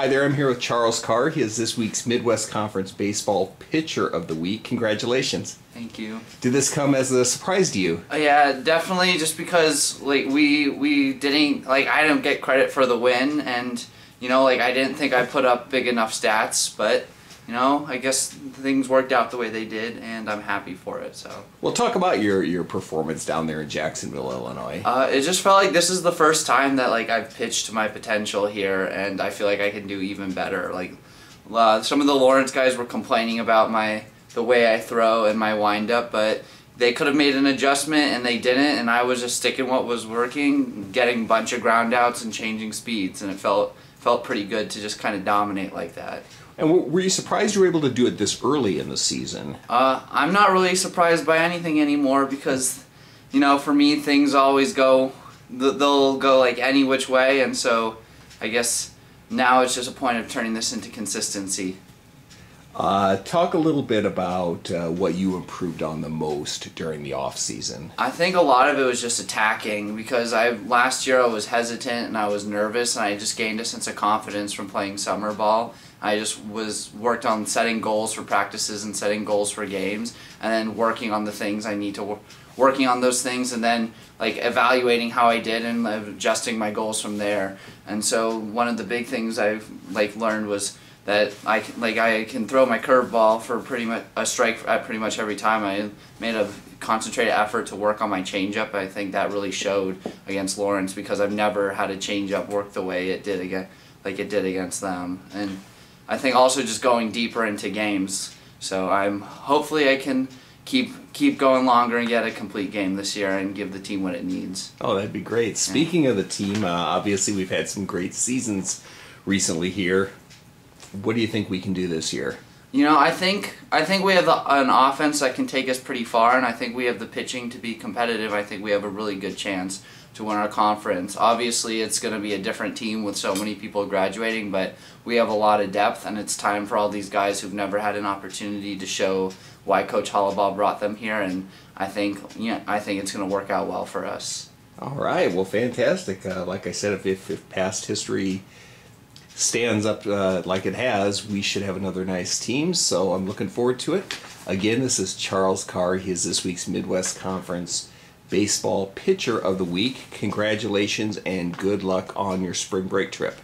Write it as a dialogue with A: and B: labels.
A: Hi there, I'm here with Charles Carr. He is this week's Midwest Conference Baseball Pitcher of the Week. Congratulations.
B: Thank you.
A: Did this come as a surprise to you?
B: Uh, yeah, definitely. Just because like we we didn't like I didn't get credit for the win, and you know like I didn't think I put up big enough stats, but you know I guess things worked out the way they did, and I'm happy for it. So.
A: Well, talk about your your performance down there in Jacksonville, Illinois.
B: Uh, it just felt like this is the first time that like I've pitched my potential here, and I feel like I can do even better. Like uh, some of the Lawrence guys were complaining about my the way I throw and my windup, but they could have made an adjustment and they didn't, and I was just sticking what was working, getting a bunch of ground outs and changing speeds, and it felt felt pretty good to just kind of dominate like that.
A: And were you surprised you were able to do it this early in the season?
B: Uh, I'm not really surprised by anything anymore because, you know, for me things always go, they'll go like any which way, and so I guess now it's just a point of turning this into consistency.
A: Uh, talk a little bit about uh, what you improved on the most during the off season.
B: I think a lot of it was just attacking because I last year I was hesitant and I was nervous and I just gained a sense of confidence from playing summer ball. I just was worked on setting goals for practices and setting goals for games and then working on the things I need to wor- working on those things and then like evaluating how I did and adjusting my goals from there. And so one of the big things I've like learned was that I can, like I can throw my curveball for pretty much a strike at pretty much every time. I made a concentrated effort to work on my changeup. I think that really showed against Lawrence because I've never had a changeup work the way it did again, like it did against them. And I think also just going deeper into games. So I'm hopefully I can keep keep going longer and get a complete game this year and give the team what it needs.
A: Oh, that'd be great. Speaking of the team, uh, obviously we've had some great seasons recently here. What do you think we can do this year?
B: You know, I think I think we have the, an offense that can take us pretty far, and I think we have the pitching to be competitive. I think we have a really good chance to win our conference. Obviously, it's going to be a different team with so many people graduating, but we have a lot of depth, and it's time for all these guys who've never had an opportunity to show why Coach Hollibaugh brought them here. And I think, yeah, I think it's going to work out well for us.
A: All right, well, fantastic. Uh, like I said, if, if, if past history stands up uh, like it has, we should have another nice team. So I'm looking forward to it. Again, this is Charles Carr. He is this week's Midwest Conference Baseball Pitcher of the Week. Congratulations and good luck on your spring break trip.